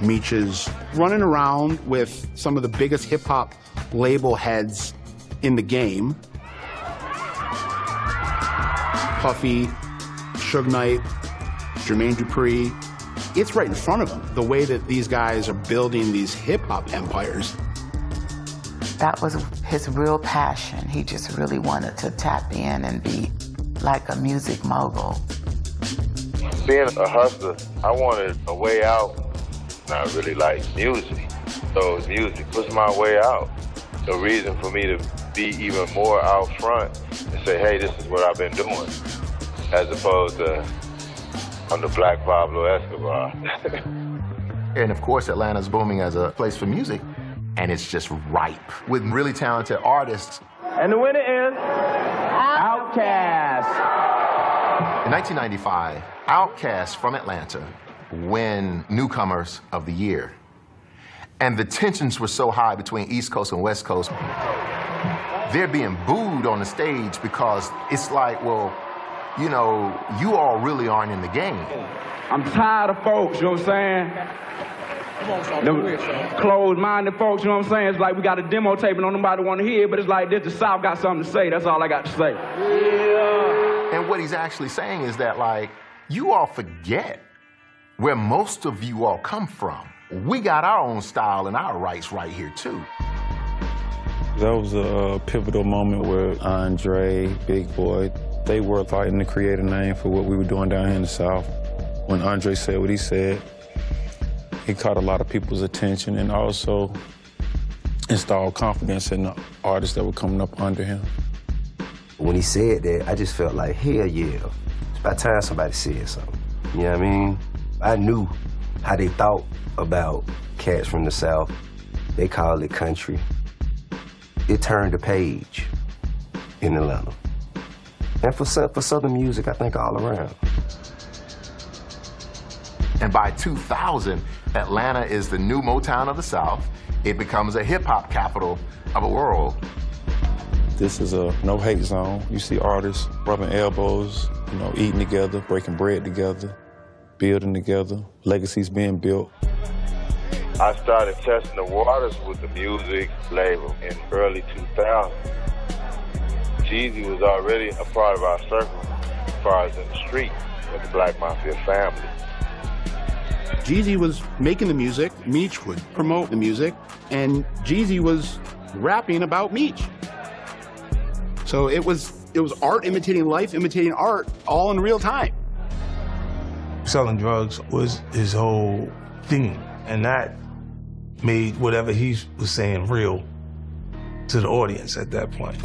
Meech is running around with some of the biggest hip hop label heads in the game. Puffy, Suge Knight, Jermaine Dupri. It's right in front of him, the way that these guys are building these hip hop empires. That was his real passion. He just really wanted to tap in and be like a music mogul. Being a hustler, I wanted a way out. I really like music. So music was my way out. The reason for me to be even more out front and say, hey, this is what I've been doing, as opposed to I'm the black Pablo Escobar. and of course, Atlanta's booming as a place for music, and it's just ripe with really talented artists. And the winner is Outkast. In 1995, Outkast from Atlanta win Newcomers of the Year. And the tensions were so high between East Coast and West Coast. They're being booed on the stage because it's like, well, you know, you all really aren't in the game. I'm tired of folks, you know what I'm saying? Them closed-minded folks, you know what I'm saying? It's like we got a demo tape and don't nobody want to hear, but it's like this, the South got something to say. That's all I got to say. Yeah. And what he's actually saying is that, like, you all forget where most of you all come from. We got our own style and our rights right here, too. That was a pivotal moment where Andre, Big Boi, they were fighting to create a name for what we were doing down here in the South. When Andre said what he said, he caught a lot of people's attention and also installed confidence in the artists that were coming up under him. When he said that, I just felt like, hell yeah. It's about time somebody said something. You know what I mean? I knew how they thought about cats from the South. They called it country. It turned a page in Atlanta. And for, for Southern music, I think all around. And by 2000, Atlanta is the new Motown of the South. It becomes a hip-hop capital of the world. This is a no-hate zone. You see artists rubbing elbows, you know, eating together, breaking bread together, building together, legacies being built. I started testing the waters with the music label in early 2000. Jeezy was already a part of our circle as far as in the street with the Black Mafia family. Jeezy was making the music, Meech would promote the music, and Jeezy was rapping about Meech. So it was it was art imitating life, imitating art, all in real time. Selling drugs was his whole thing, and that made whatever he was saying real to the audience at that point.